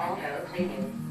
All no cleaning.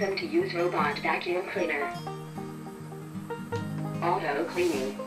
Welcome to use robot vacuum cleaner. Auto cleaning.